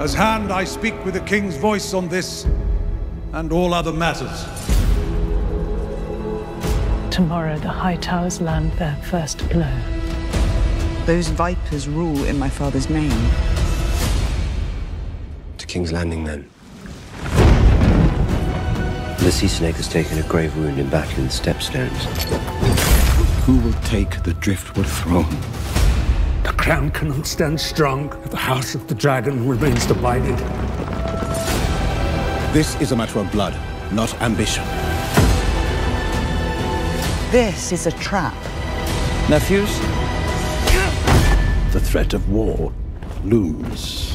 As hand, I speak with the king's voice on this and all other matters. Tomorrow, the Hightowers land their first blow. Those vipers rule in my father's name. To King's Landing, then. The sea snake has taken a grave wound in battle in the Stepstones. Who will take the Driftwood throne? The crown cannot stand strong if the House of the Dragon remains divided. This is a matter of blood, not ambition. This is a trap. Nephews? The threat of war looms.